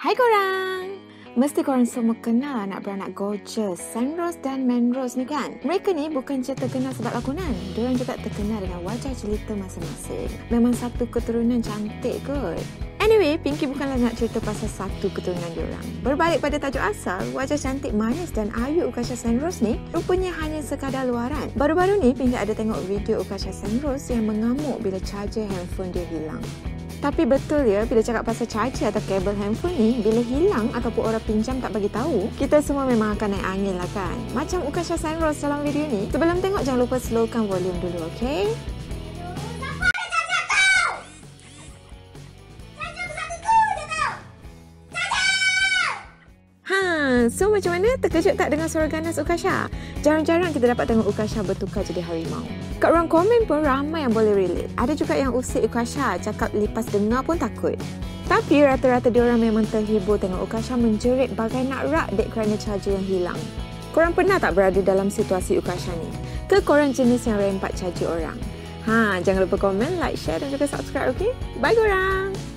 Hai korang! Mesti korang semua kenal anak beranak gorgeous, Sandrose dan Manrose ni kan? Mereka ni bukan je terkenal sebab lakonan. Diorang juga terkenal dengan wajah jelita masing-masing. Memang satu keturunan cantik kot. Anyway, Pinky bukanlah nak cerita pasal satu keturunan diorang. Berbalik pada tajuk asal, wajah cantik manis dan ayu Ukasha Sandrose ni rupanya hanya sekadar luaran. Baru-baru ni, Pinky ada tengok video Ukasha Sandrose yang mengamuk bila charger handphone dia hilang. Tapi betul ya, bila cakap pasal charger atau kabel handphone ni, bila hilang ataupun orang pinjam tak bagi tahu, kita semua memang akan naik angin lah kan. Macam Ukasha Sunrose dalam video ni. Sebelum tengok, jangan lupa slowkan volume dulu, okay? So macam mana? Terkejut tak dengan suara ganas Ukasha? Jarang-jarang kita dapat tengok Ukasha bertukar jadi harimau. Kat ruang komen pun ramai yang boleh relate. Ada juga yang usik Ukasha cakap lepas dengar pun takut. Tapi rata-rata diorang memang terhibur tengok Ukasha menjerit bagai nak rak dek kerana charger yang hilang. Korang pernah tak berada dalam situasi Ukasha ni? Ke korang jenis yang rempak charger orang? Ha, jangan lupa komen, like, share dan juga subscribe, okay? Bye korang!